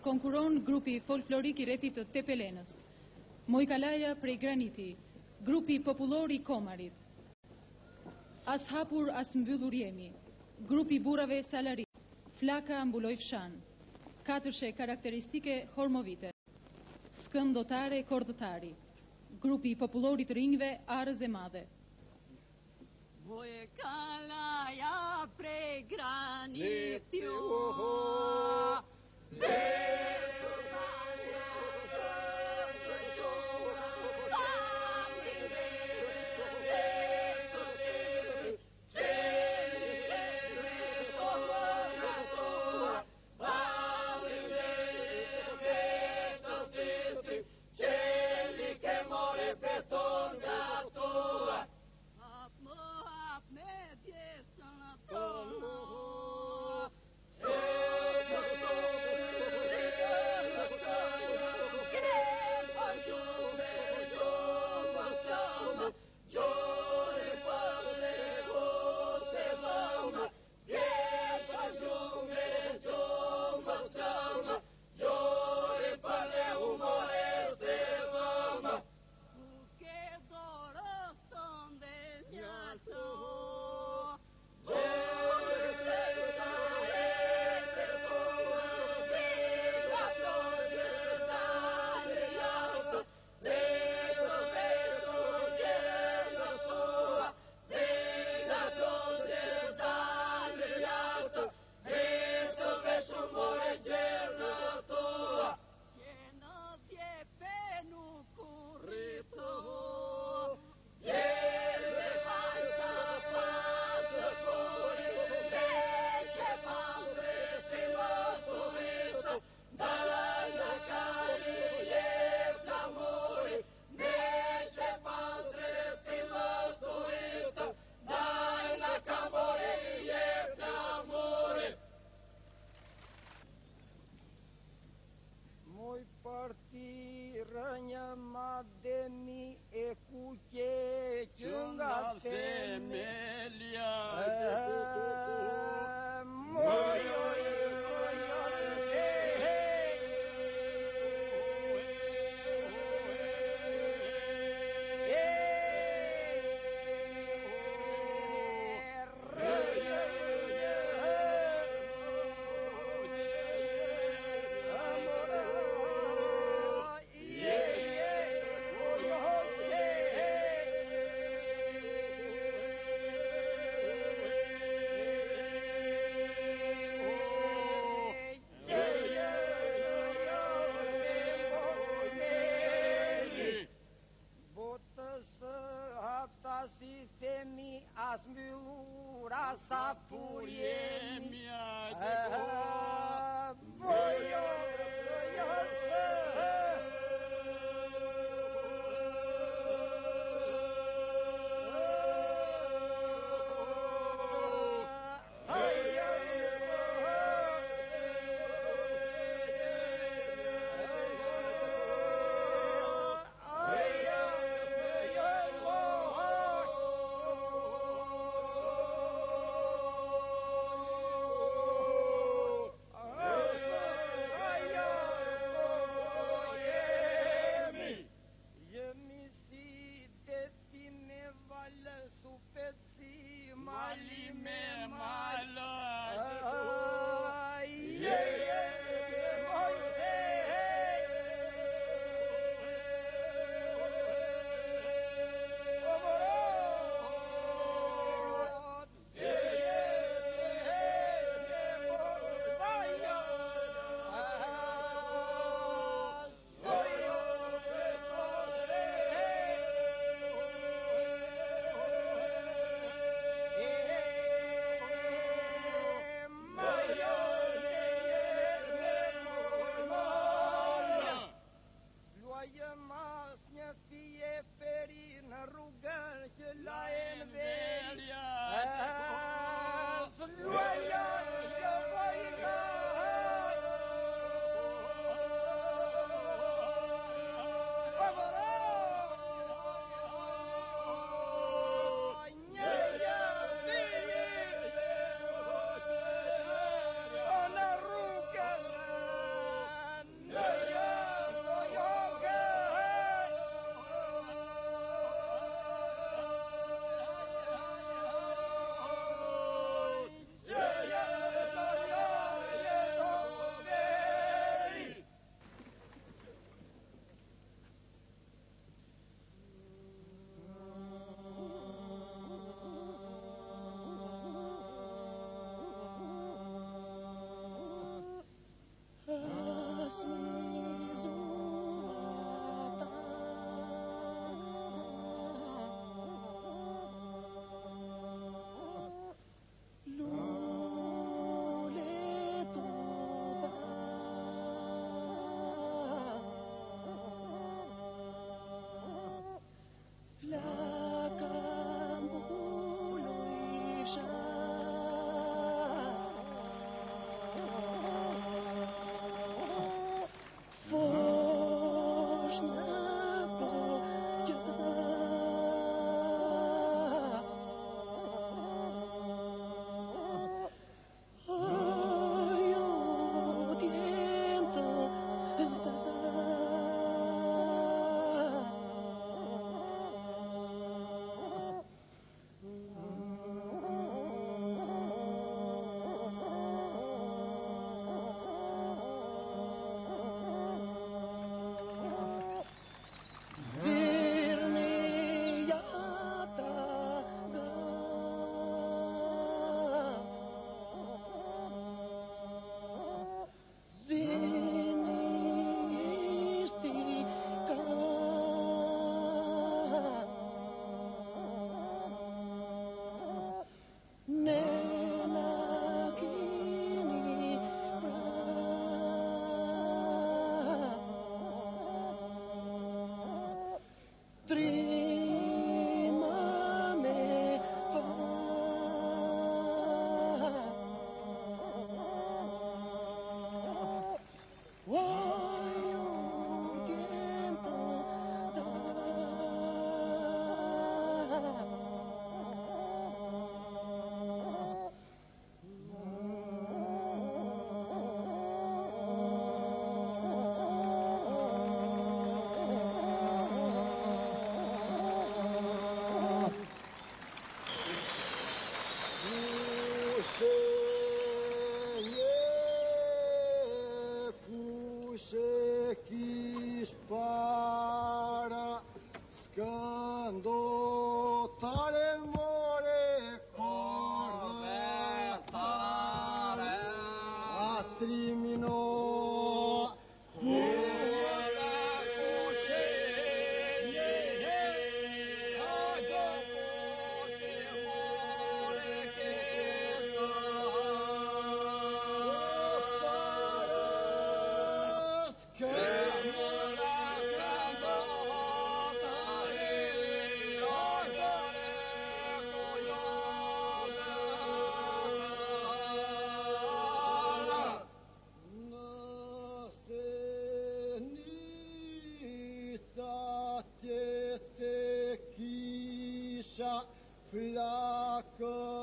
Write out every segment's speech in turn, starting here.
konkuron grupi folklorik i repit të Tepelenës, Mojkalaja prej Graniti, grupi populori Komarit, As hapur, as mbyllur jemi, grupi burave salari, flaka ambuloj fshan, katërshe karakteristike hormovite, skëndotare kordëtari grupi populorit rinjve arëz e madhe. Mojkalaja prej Graniti, oho! Yeah. flock of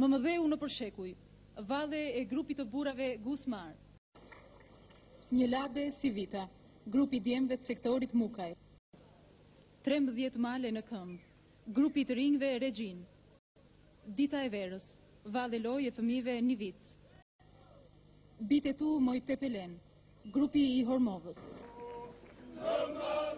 Më më dhe u në përshekuj, vadhe e grupit të burave Gusmar. Një labe si vita, grupi djemve të sektorit Mukaj. 13 male në këmë, grupi të ringve Regjin. Dita e verës, vadhe loj e fëmive një vitë. Bite tu mojtë të pelen, grupi i hormovës. Në mërë!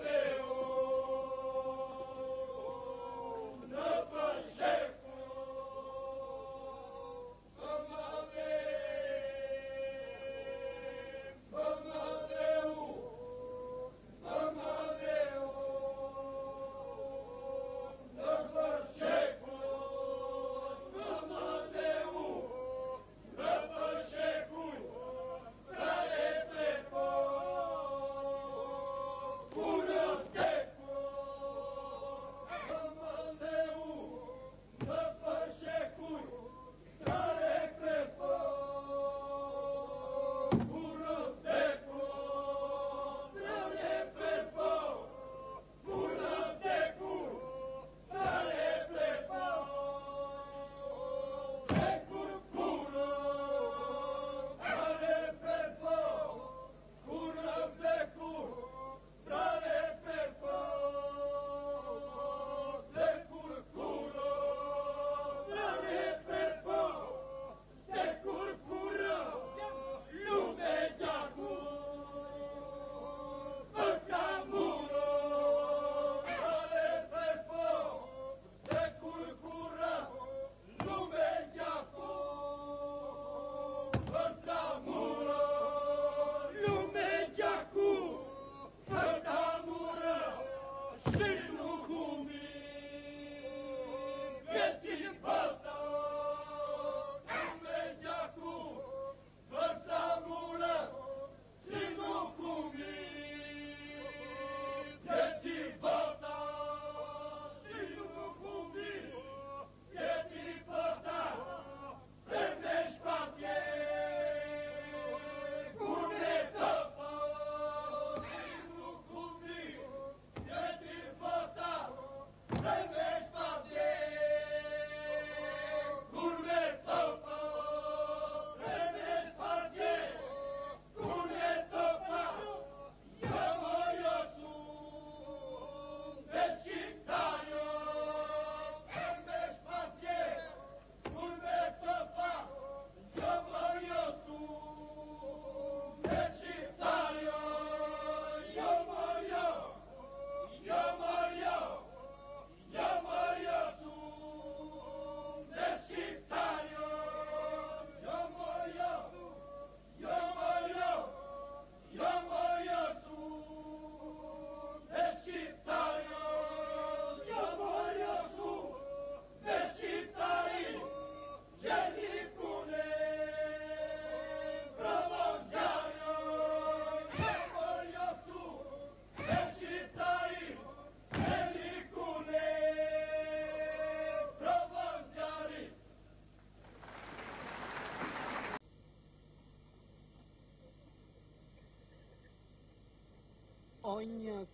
California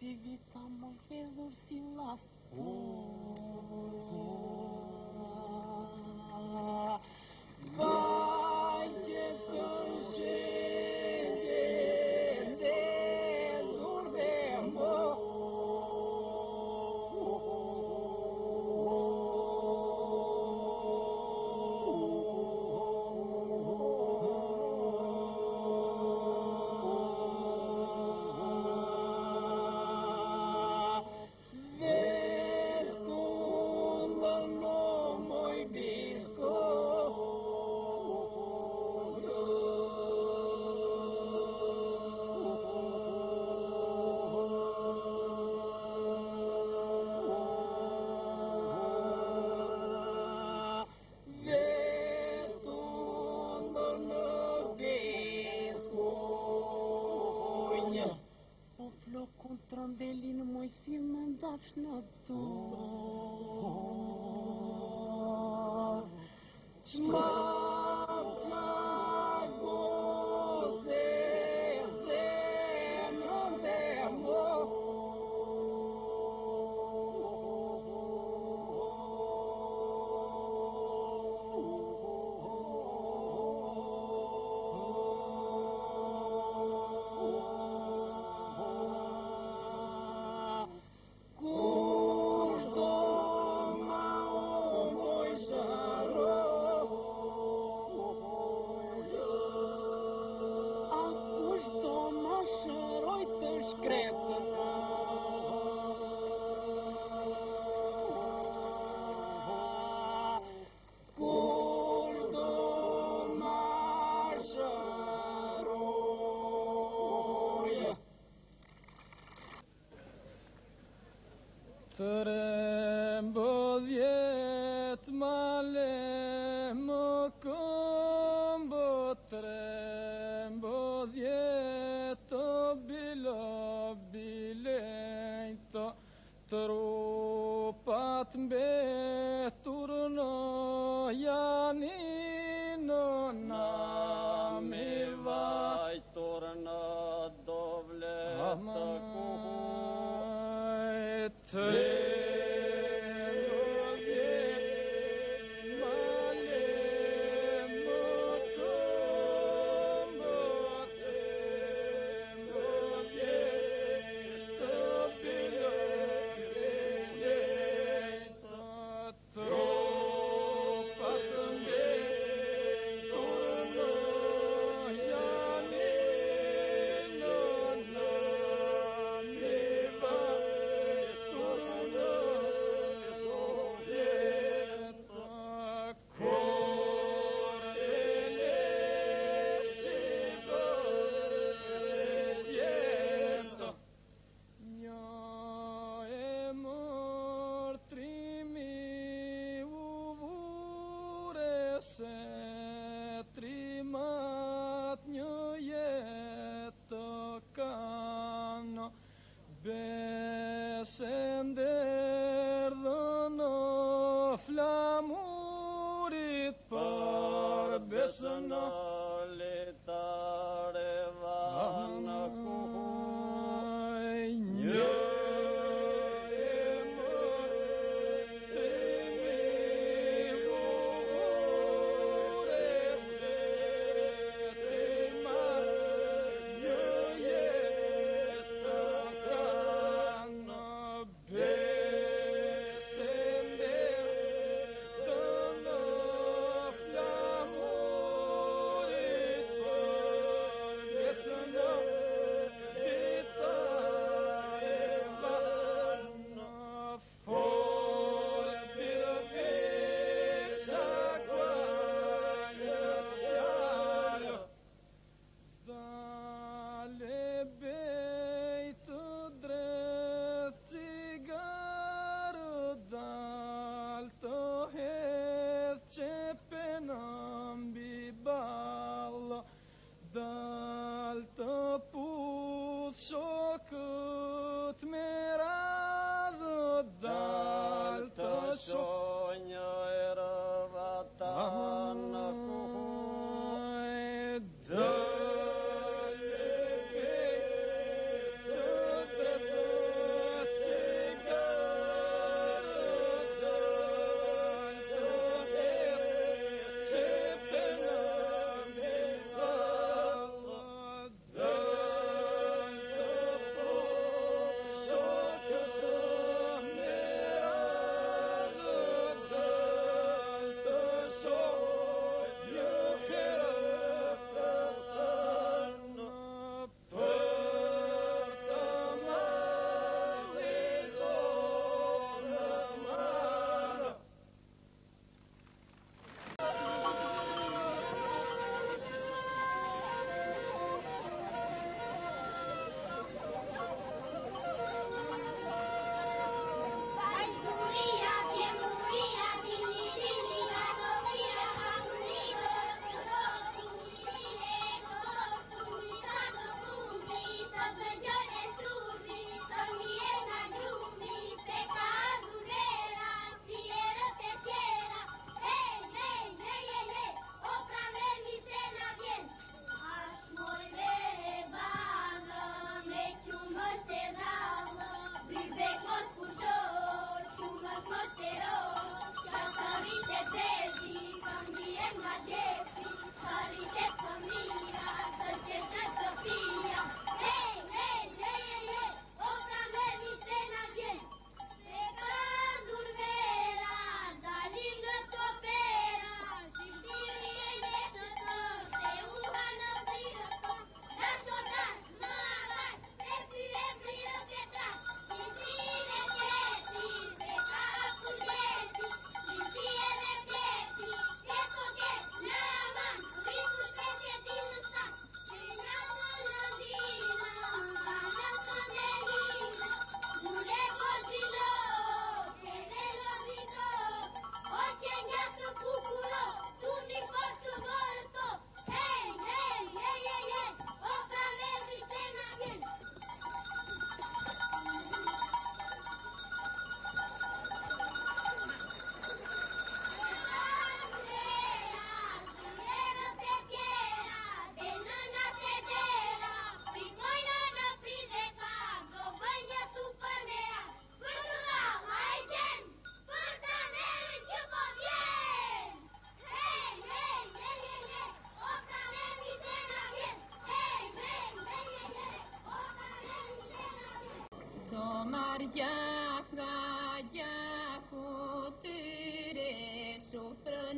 CV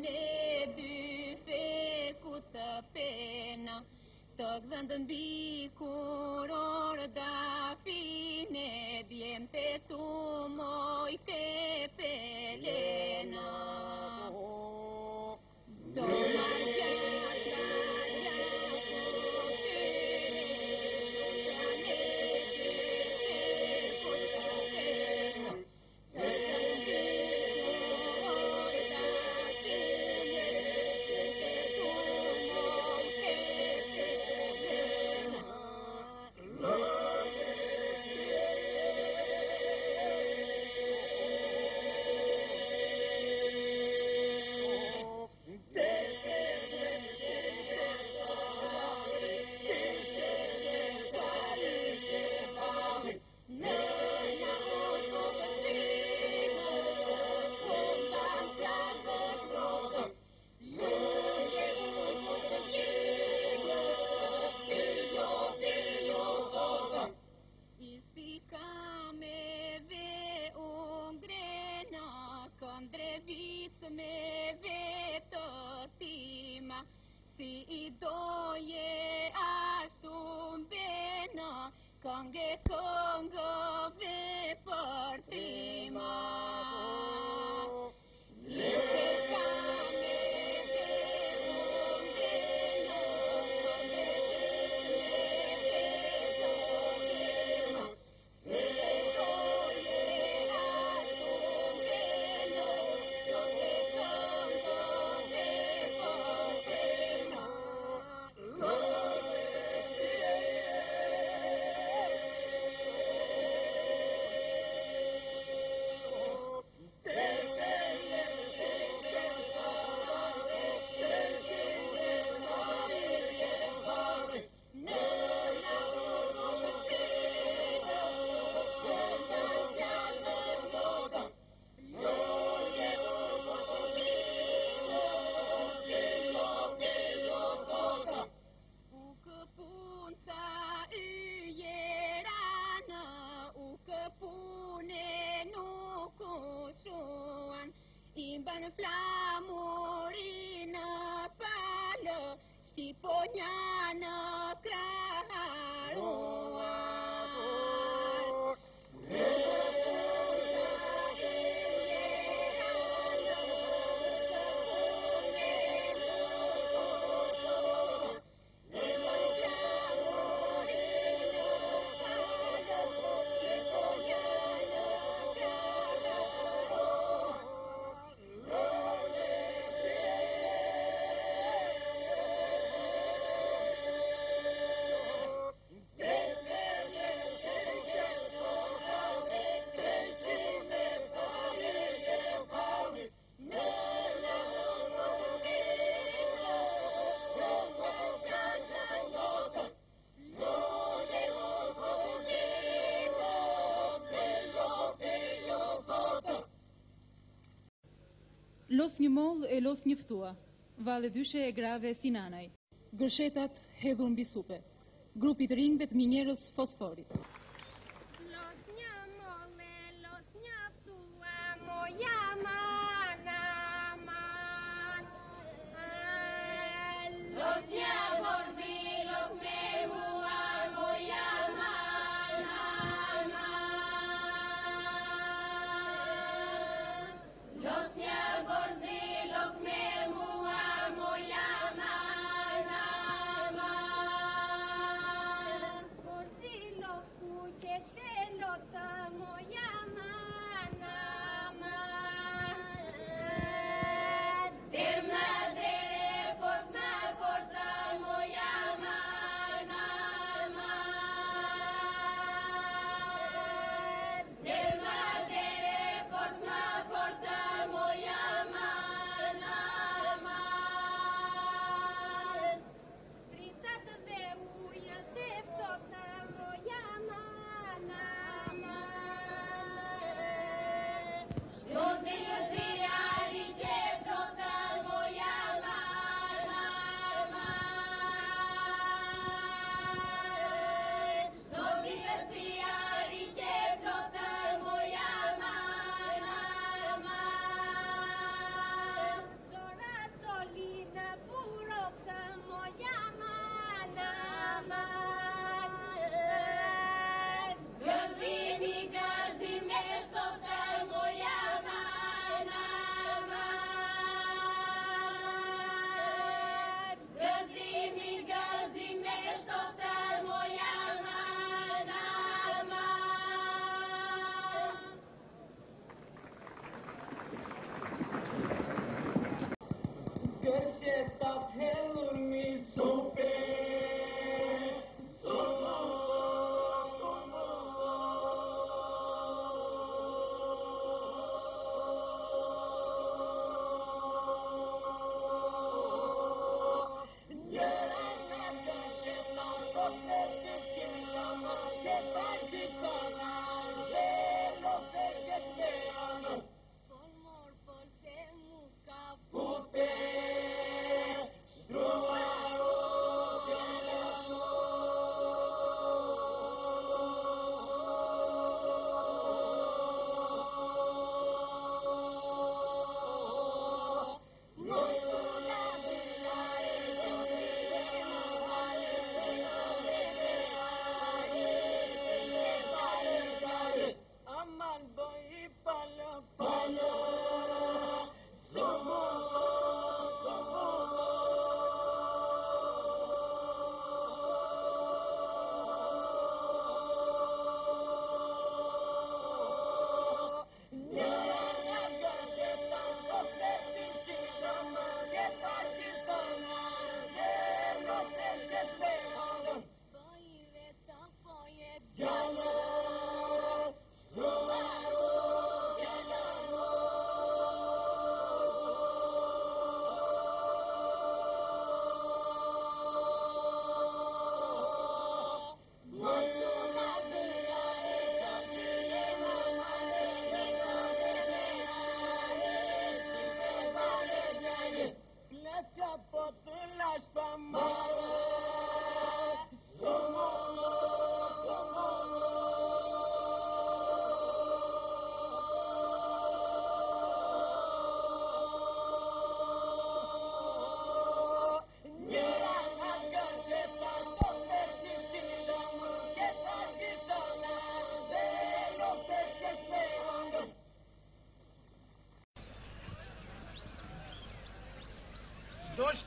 në bëfe ku të pena Të gëzën të mbi kur da fine Djem të të më vedotima si doje astumbeno con che con ve portrimo Φλάμρι να πάνε στη πωνιά. los një mollë e los një ftua, valë dyshe e grave sinanaj. nanaj. Gërshetat hedhur mbi supe. Grupit të minjerës fosforit.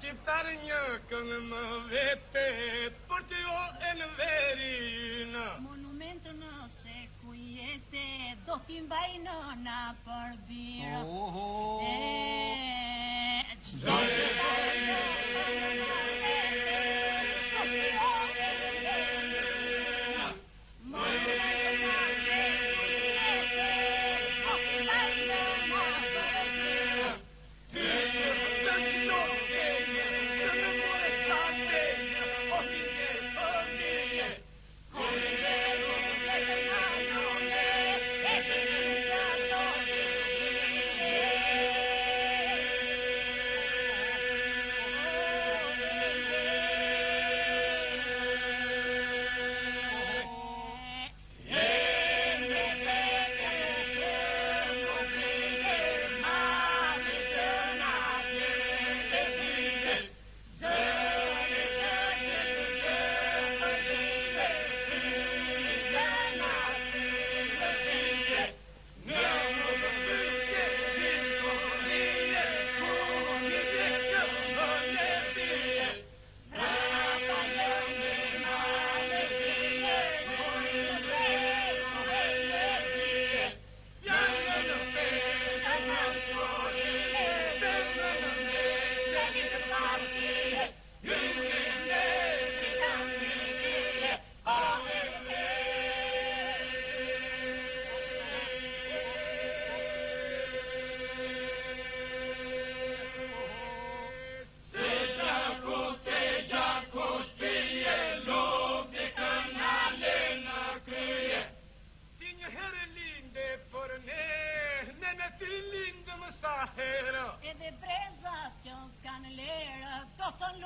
Cittadino come mi vette, portivo in verina. Monumento non se quiete, do timbaino na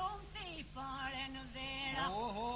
don't they fall Oh, oh.